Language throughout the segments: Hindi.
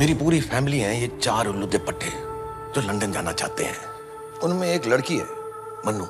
मेरी पूरी फैमिली है, ये चार उल्लू दे पट्टे जो लंदन जाना चाहते हैं। उनमें एक लड़की है, मन्नू।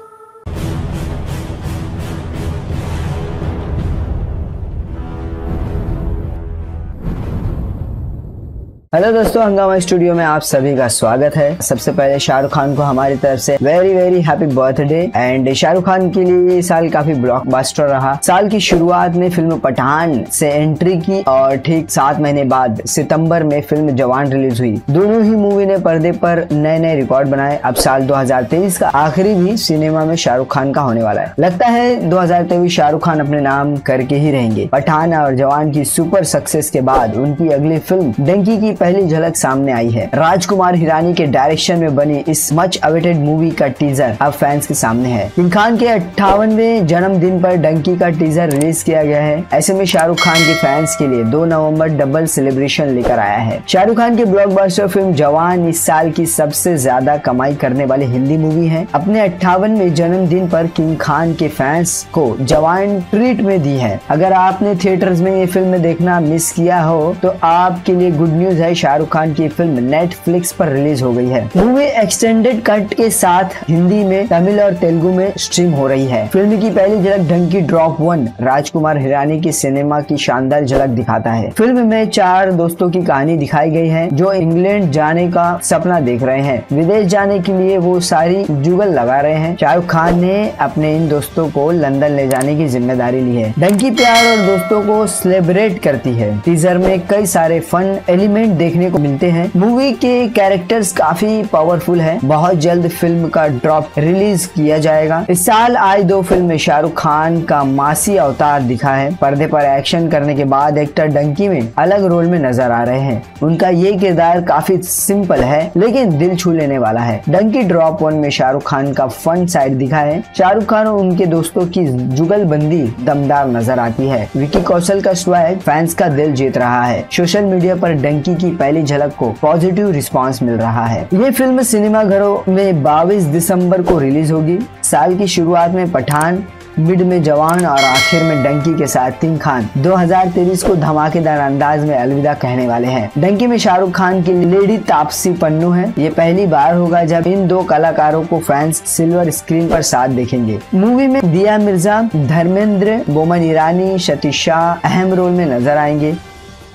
हेलो दोस्तों, हंगामा स्टूडियो में आप सभी का स्वागत है। सबसे पहले शाहरुख खान को हमारी तरफ़ से very very happy birthday and Shahrukh Khan के लिए ये साल काफ़ी ब्लॉकबस्टर रहा। साल की शुरुआत में फ़िल्म पठान से एंट्री की और ठीक सात महीने बाद सितंबर में फ़िल्म जवान रिलीज़ हुई। दोनों ही मूवी ने पर्दे पर नए नए रिकॉर्ड बनाए। अब साल 2023 का आखिरी भी सिनेमा में शाहरुख खान का होने वाला है। लगता है दो हज़ार तेईस शाहरुख खान अपने नाम करके ही रहेंगे। पठान और जवान की सुपर सक्सेस के बाद उनकी अगली फ़िल्म डंकी की पहली झलक सामने आई है। राजकुमार हिरानी के डायरेक्शन में बनी इस मच अवेटेड मूवी का टीजर अब फैंस के सामने है। किंग खान के अट्ठावनवे जन्मदिन पर डंकी का टीजर रिलीज़ किया गया है। ऐसे में शाहरुख खान के फैंस के लिए दो नवंबर डबल सेलिब्रेशन लेकर आया है। शाहरुख खान की ब्लॉकबस्टर फ़िल्म जवान इस साल की सबसे ज़्यादा कमाई करने वाली हिंदी मूवी है। अपने अट्ठावनवे जन्मदिन पर किंग खान के फैंस को जवान ट्रीट में दी है। अगर आपने थिएटर्स में ये फ़िल्म देखना मिस किया हो तो आपके लिए गुड न्यूज़ है शाहरुख खान की फ़िल्म नेटफ्लिक्स पर रिलीज़ हो गई है। मूवी एक्सटेंडेड कट के साथ हिंदी में, तमिल और तेलुगु में स्ट्रीम हो रही है। फ़िल्म की पहली झलक ढंग की ड्रॉप वन राजकुमार हिरानी की सिनेमा की शानदार झलक दिखाता है। फ़िल्म में चार दोस्तों की कहानी दिखाई गई है, जो इंग्लैंड जाने का सपना देख रहे हैं। विदेश जाने के लिए वो सारी जुगल लगा रहे हैं। शाहरुख खान ने अपने इन दोस्तों को लंदन ले जाने की ज़िम्मेदारी ली है। डंकी प्यार और दोस्तों को सेलिब्रेट करती है। टीजर में कई सारे फन एलिमेंट देखने को मिलते हैं। मूवी के कैरेक्टर्स काफ़ी पावरफुल है। बहुत जल्द फ़िल्म का ड्रॉप रिलीज़ किया जाएगा। इस साल आई दो फ़िल्म में शाहरुख खान का मासी अवतार दिखा है। पर्दे पर एक्शन करने के बाद एक्टर डंकी में अलग रोल में नज़र आ रहे हैं। उनका ये किरदार काफ़ी सिंपल है, लेकिन दिल छू लेने वाला है। डंकी ड्रॉप वन में शाहरुख खान का फन साइड दिखा है। शाहरुख खान और उनके दोस्तों की जुगलबंदी दमदार नज़र आती है। विकी कौशल का स्वैग फैंस का दिल जीत रहा है। सोशल मीडिया पर डंकी की पहली झलक को पॉजिटिव रिस्पांस मिल रहा है। ये फ़िल्म सिनेमा घरों में 22 दिसंबर को रिलीज़ होगी। साल की शुरुआत में पठान मिड में जवान और आखिर में डंकी के साथ किंग खान। 2023 को धमाकेदार अंदाज में अलविदा कहने वाले हैं। डंकी में शाहरुख खान की लेडी तापसी पन्नू है। ये पहली बार होगा जब इन दो कलाकारों को फैंस सिल्वर स्क्रीन पर साथ देखेंगे। मूवी में दिया मिर्ज़ा, धर्मेंद्र, बोमन ईरानी शतीश अहम रोल में नज़र आएँगे।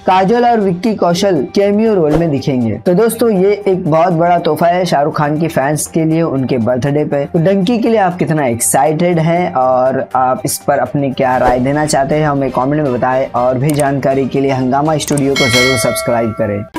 काजल और विक्की कौशल कैमियो रोल में दिखेंगे। तो दोस्तों, ये एक बहुत बड़ा तोहफा है शाहरुख खान के फैंस के लिए, उनके बर्थडे पे। तो डंकी के लिए आप कितना एक्साइटेड हैं और आप इस पर अपनी क्या राय देना चाहते हैं, हमें कमेंट में बताएँ और भी जानकारी के लिए हंगामा स्टूडियो को ज़रूर सब्सक्राइब करें।